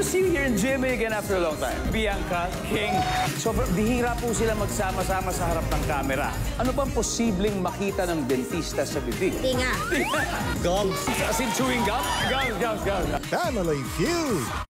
to see you here in GMA again after a long time. Bianca, King. So, bihira po sila magsama-sama sa harap ng camera. Ano bang posibleng makita ng dentista sa bibig? Tinga. Gums. As in chewing gum? Gums, gums, gums. Family Feud.